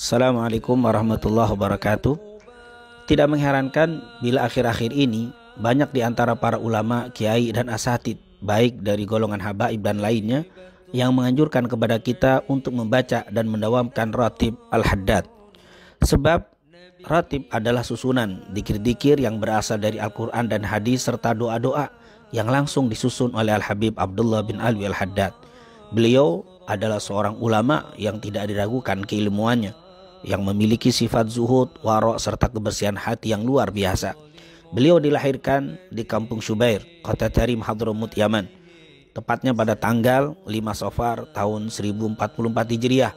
Assalamualaikum warahmatullahi wabarakatuh. Tidak mengherankan bila akhir-akhir ini banyak di antara para ulama, kiai dan asatid, baik dari golongan habaib dan lainnya, yang menganjurkan kepada kita untuk membaca dan mendawamkan ratib al-haddad. Sebab ratib adalah susunan dikir-dikir yang berasal dari Al-Quran dan hadis serta doa-doa yang langsung disusun oleh Al-Habib Abdullah bin Alwi Al-Haddad. Beliau adalah seorang ulama yang tidak diragukan keilmuannya, yang memiliki sifat zuhud, warok serta kebersihan hati yang luar biasa. Beliau dilahirkan di kampung Syubair, kota Tarim Hadramut Yaman. Tepatnya pada tanggal 5 Safar tahun 1044 Hijriah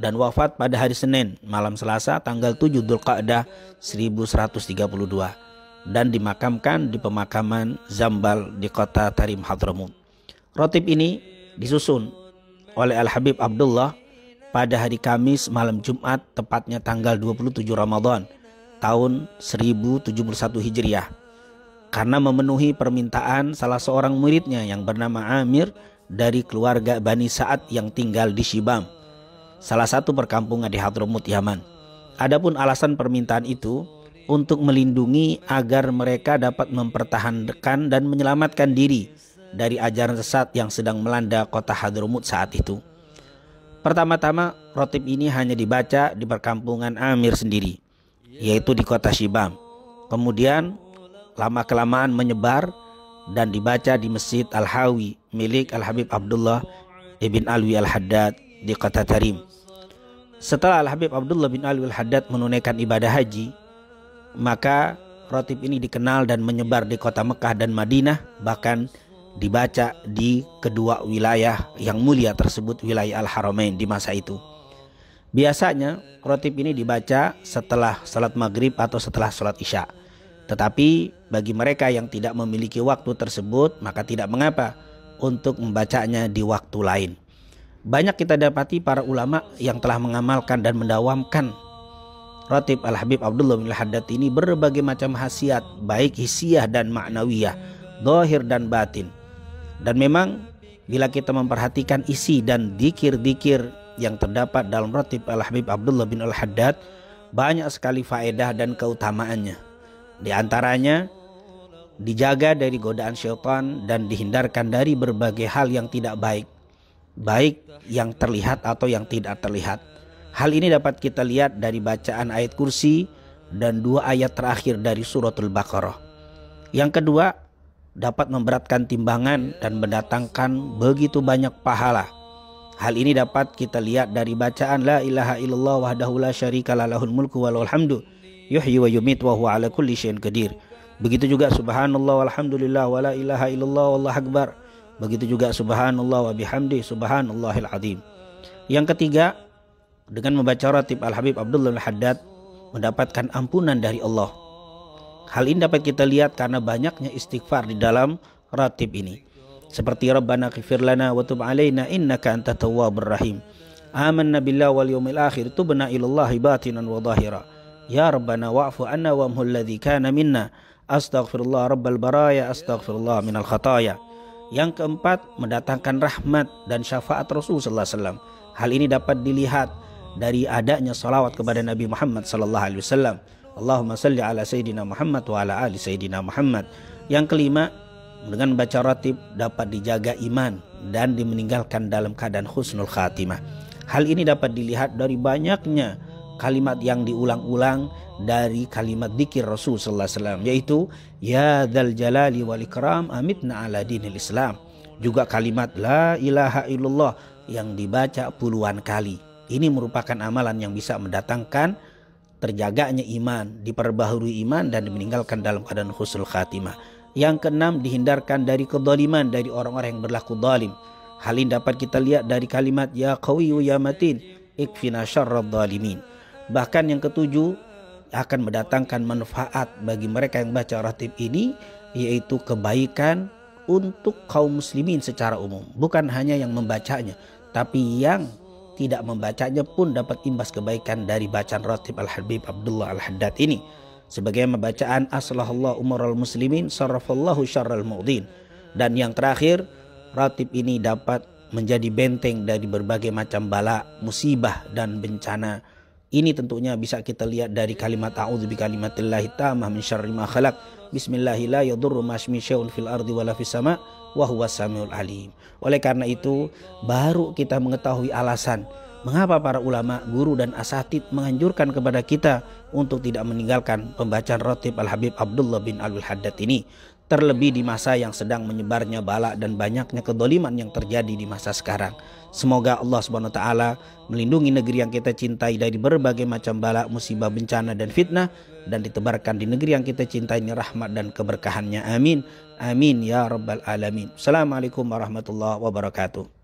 dan wafat pada hari Senin malam Selasa tanggal 7 Dzulqa'dah 1132 dan dimakamkan di pemakaman Zambal di kota Tarim Hadramut. Rotib ini disusun oleh Al-Habib Abdullah pada hari Kamis malam Jumat tepatnya tanggal 27 Ramadan tahun 1071 Hijriah karena memenuhi permintaan salah seorang muridnya yang bernama Amir dari keluarga Bani Sa'ad yang tinggal di Shibam, salah satu perkampungan di Hadramut Yaman. Adapun alasan permintaan itu untuk melindungi agar mereka dapat mempertahankan dan menyelamatkan diri dari ajaran sesat yang sedang melanda kota Hadramut saat itu. Pertama-tama, rotib ini hanya dibaca di perkampungan Amir sendiri, yaitu di kota Shibam. Kemudian, lama-kelamaan menyebar dan dibaca di Masjid Al-Hawi milik Al-Habib Abdullah ibn Alwi Al-Haddad di kota Tarim. Setelah Al-Habib Abdullah bin Alwi Al-Haddad menunaikan ibadah haji, maka rotib ini dikenal dan menyebar di kota Mekah dan Madinah, bahkan dibaca di kedua wilayah yang mulia tersebut wilayah Al-Haramain di masa itu. Biasanya rotib ini dibaca setelah salat maghrib atau setelah salat isya. Tetapi bagi mereka yang tidak memiliki waktu tersebut maka tidak mengapa untuk membacanya di waktu lain. Banyak kita dapati para ulama yang telah mengamalkan dan mendawamkan Rotib Al-Habib Abdullah bin Haddad ini berbagai macam khasiat baik hisiah dan maknawiyah, dohir dan batin. Dan memang bila kita memperhatikan isi dan dikir-dikir yang terdapat dalam rotib Al-Habib Abdullah bin Al-Haddad banyak sekali faedah dan keutamaannya. Di antaranya dijaga dari godaan syaitan dan dihindarkan dari berbagai hal yang tidak baik, baik yang terlihat atau yang tidak terlihat. Hal ini dapat kita lihat dari bacaan ayat kursi dan dua ayat terakhir dari suratul Baqarah. Yang kedua, dapat memberatkan timbangan dan mendatangkan begitu banyak pahala. Hal ini dapat kita lihat dari bacaan la ilaha illallah wahdahu la syarika lahul mulku wa hamdu yuhyi wa yumit wa huwa ala kulli syai'in qadir. Begitu juga subhanallah walhamdulillah wa la ilaha illallah wallahu akbar. Begitu juga subhanallah wa bihamdi subhanallahil azim. Yang ketiga, dengan membaca ratib Al-Habib Abdullah Al-Haddad mendapatkan ampunan dari Allah. Hal ini dapat kita lihat karena banyaknya istighfar di dalam ratib ini. Seperti Rabbana ghfir lana wa tub alaina innaka antat tawwabur rahim. Amanna billahi wal yawmil akhir tubna ilallahi batinan wa zahira. Ya Rabbana wa'fu anna wa amhul ladzi kana minna. Astaghfirullah rabbal baraya astaghfirullah minal khataya. Yang keempat, mendatangkan rahmat dan syafaat Rasul sallallahu alaihi. Hal ini dapat dilihat dari adanya salawat kepada Nabi Muhammad wasallam. Allahumma salli ala sayyidina Muhammad wa ala ali sayyidina Muhammad. Yang kelima, dengan baca ratib dapat dijaga iman dan dimeninggalkan dalam keadaan husnul khatimah. Hal ini dapat dilihat dari banyaknya kalimat yang diulang-ulang dari kalimat dikir Rasul sallallahu alaihi wasallam yaitu ya dzal jalali wal ikram amitna ala dinil Islam. Juga kalimat la ilaha illallah yang dibaca puluhan kali. Ini merupakan amalan yang bisa mendatangkan terjaganya iman, diperbaharui iman dan dimeninggalkan dalam keadaan husnul khatimah. Yang keenam dihindarkan dari kedoliman dari orang-orang yang berlaku zalim. Hal ini dapat kita lihat dari kalimat ya qawiyyu ya matin ikfina syarrad zalimin. Bahkan yang ketujuh akan mendatangkan manfaat bagi mereka yang baca ratib ini yaitu kebaikan untuk kaum muslimin secara umum bukan hanya yang membacanya tapi yang tidak membacanya pun dapat imbas kebaikan dari bacaan ratib Al-Habib Abdullah Al-Haddad ini. Sebagai bacaan aslahallah umaral muslimin sarrafallahu syarral mu'din dan yang terakhir ratib ini dapat menjadi benteng dari berbagai macam bala musibah dan bencana Ini tentunya bisa kita lihat dari kalimat a'udzu bikalimatillahi tammah min syarri ma khalaq. Bismillahi fil ardi wala fis sama wa huwas samiul alim. Oleh karena itu, baru kita mengetahui alasan mengapa para ulama, guru dan asatid menganjurkan kepada kita untuk tidak meninggalkan pembacaan rotib Al-Habib Abdullah bin Alul Haddad ini terlebih di masa yang sedang menyebarnya bala dan banyaknya kedoliman yang terjadi di masa sekarang. Semoga Allah Subhanahu taala melindungi negeri yang kita cintai dari berbagai macam bala, musibah, bencana dan fitnah dan ditebarkan di negeri yang kita cintai ini rahmat dan keberkahannya. Amin. Amin ya rabbal alamin. Assalamualaikum warahmatullahi wabarakatuh.